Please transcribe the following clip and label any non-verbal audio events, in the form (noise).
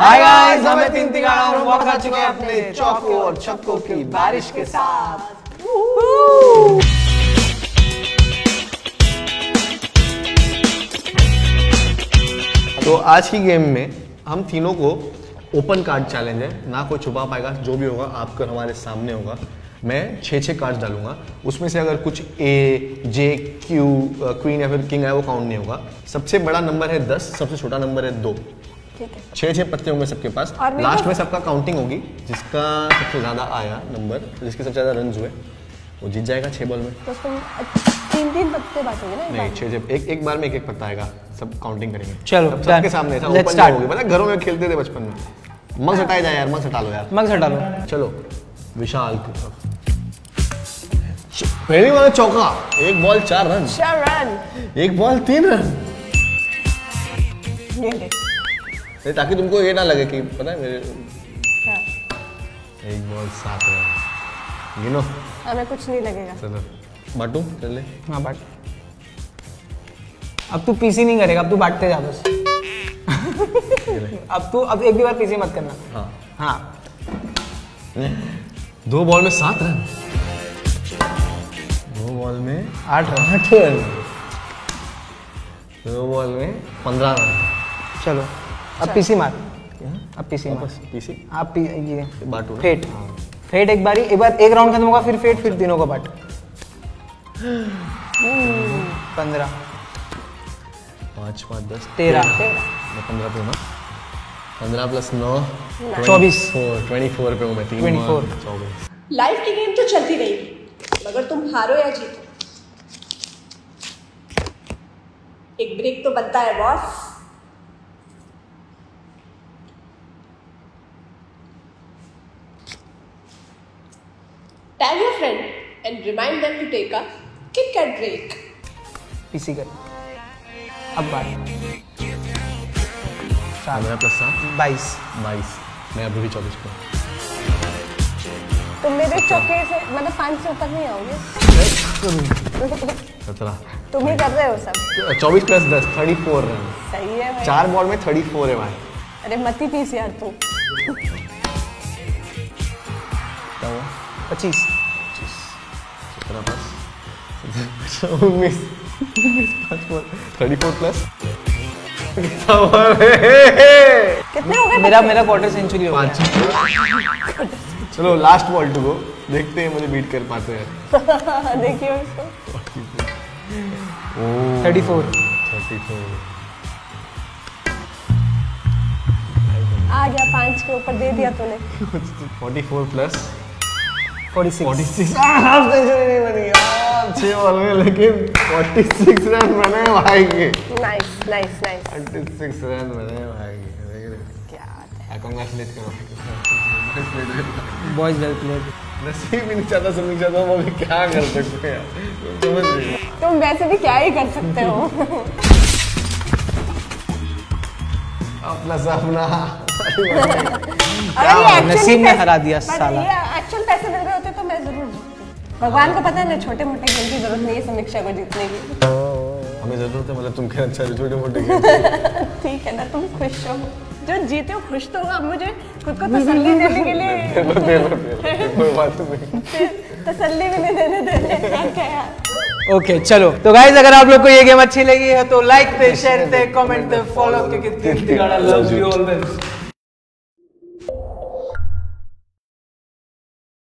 Hi guys हमें तीन तिगाड़ा और खा चुके हैं अपने और छक्कों की बारिश के साथ। तो आज की गेम में हम तीनों को ओपन कार्ड चैलेंज है। ना कोई छुपा पाएगा, जो भी होगा, आपको हमारे सामने होगा। मैं छः छः कार्ड्स डालूँगा। उसमें से अगर कुछ ए जे क्यू क्वीन या फिर किंग है, वो काउंट नहीं होगा। सबसे बड़ा नंबर है दस, सबसे छोटा नंबर है दो। ठीक है। छः छः पत्ते होंगे सबके पास। और लास्ट में सबका काउंटिंग होगी जिसका सबसे ज़्यादा आया नंबर जिसके सबसे ज़्यादा रन हुए वो जीत जाएगा छः बॉल में। तो तीन तीन पत्ते बांटेंगे ना नहीं बार। छः छः एक एक बार में एक एक पत्ता आएगा सब काउंटिंग करेंगे। चलो, सब- सबके सामने ऐसा ओपन होगी। पता घरों में खेलते थे बचपन में। मग हटाए जाए यार मग हटा लो यार। मग हटा लो। चलो विशाल की तरफ़। पहली बार चौका एक बॉल चार रन शरण एक बॉल तीन रन नहीं ताकि तुमको ये ना लगे कि पता है मेरे हाँ। एक बॉल सात रन गिनो हमें कुछ नहीं लगेगा। चलो। बाटू चल ले। हाँ बाट। अब तू पीसी नहीं करेगा अब तू बांटते जा बस। (laughs) अब तू अब एक भी बार पीसी मत करना। हाँ। हाँ। दो बॉल में सात रन। दो बॉल में आठ रन। आठ रन। दो बॉल में पंद्रह रन। चलो। अब पीसी मार। अब पीसी मार। पीसी। आप पी ये बाटू फेट हाँ। फेट एक बारी एक बार एक राउंड खत्म होगा फिर फेट फिर तीनों को बाट। पंद्रह। पाँच पाँच दस। तेरह। मैं पंद्रह पे हूँ ना? पंद्रह प्लस नौ चौबीस। फोर ट्वेंटी फोर पे हूँ मैं तीन 24 बार, चौबीस। लाइफ की गेम तो चलती रहेगी मगर तुम हारो या जीतो? एक ब्रेक तो बनता है boss Tag your friend and remind them to take a Kit Kat break. PC कर। अब बार पंद्रह प्लस सात बाईस। बाईस। मैं अभी भी चौबीस पे तुम मेरे चौके से मतलब पाँच से ऊपर नहीं आओगे? (laughs) सत्रह। तुम ही कर रहे हो सब। चौबीस प्लस दस थर्टी फोर सही है चार बॉल में थर्टी फोर है भाई। अरे मत पीस यार तू। पच्चीस सत्रह उन्नीस थर्टी फोर प्लस कितने हो गए मेरा मेरा क्वार्टर सेंचुरी हो गया चलो लास्ट बॉल टू गो देखते हैं मुझे बीट कर पाते हैं देखिए उसको थर्टी फोर थर्टी फोर आ गया पाँच के ऊपर दे दिया तूने। Forty four plus forty forty six six half century नहीं बनी यार छः बॉल में लेकिन फोर्टी सिक्स रन बने भाई के। Nice nice nice forty six run बने भाई के क्या बात है। करो बॉयज़ वेल प्लेड नसीब ही नहीं चाहता सुनना चाहता हूँ अभी क्या कर सकते हैं? तुम समझ रही तुम वैसे भी क्या ही कर सकते हो? अपना सपना। (laughs) अगर नसीब ने हरा दिया साला। ये एक्चुअल पैसे ज़रूर। जीतती भगवान को पता है ना छोटे मोटे खेल की ज़रूरत नहीं है समीक्षा को जीतने की। हमें ज़रूरत है मतलब तुम खेल अच्छा छोटे मोटे खेल। (laughs) ठीक है ना तुम खुश हो। जो जीते हो खुश तो हो। अब मुझे खुद को तसल्ली देने के लिए। (laughs) कोई बात नहीं। तसल्ली भी नहीं देने देने क्या क्या यार? ओके चलो। तो गाइज़ अगर आप लोग को ये गेम अच्छी लगी है तो लाइक पे शेयर पे कमेंट पे फॉलो क्योंकि लव्स यू ऑलवेज